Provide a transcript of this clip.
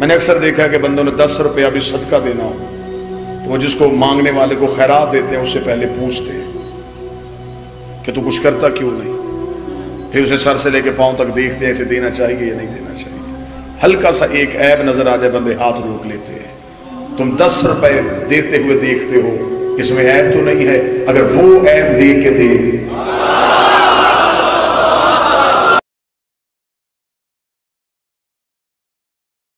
मैंने अक्सर देखा कि बंदों ने दस रुपया भी सदका देना हो तो वो जिसको मांगने वाले को खैरात देते हैं, उससे पहले पूछते हैं कि तू कुछ करता क्यों नहीं? फिर उसे सर से लेके पाँव तक देखते हैं, इसे देना चाहिए या नहीं देना चाहिए। हल्का सा एक ऐब नज़र आ जाए, बंदे हाथ रोक लेते हैं। तुम दस रुपए देते हुए देखते हो, इसमें ऐब तो नहीं है, अगर वो ऐब दे के दे